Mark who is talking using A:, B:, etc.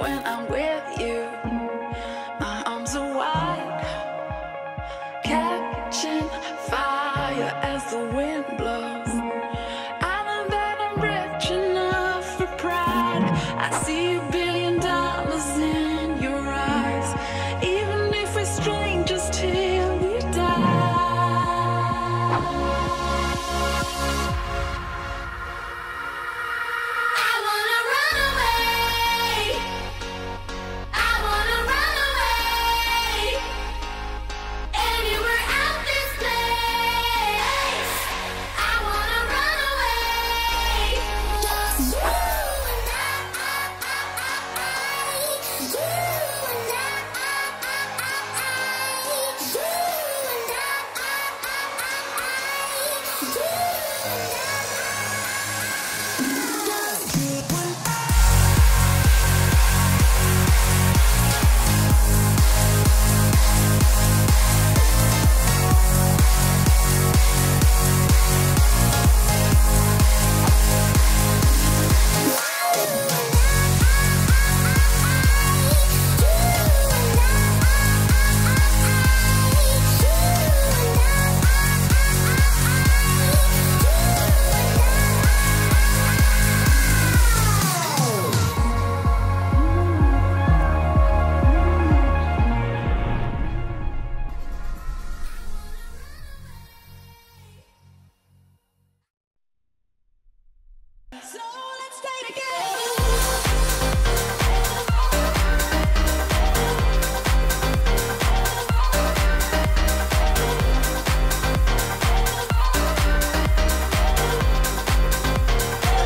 A: when I'm with you. My arms are wide, catching fire as the wind blows. I know that I'm rich enough for pride. I see
B: you.